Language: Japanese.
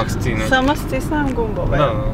faktisk tine. Sama s tisnām gumboviem.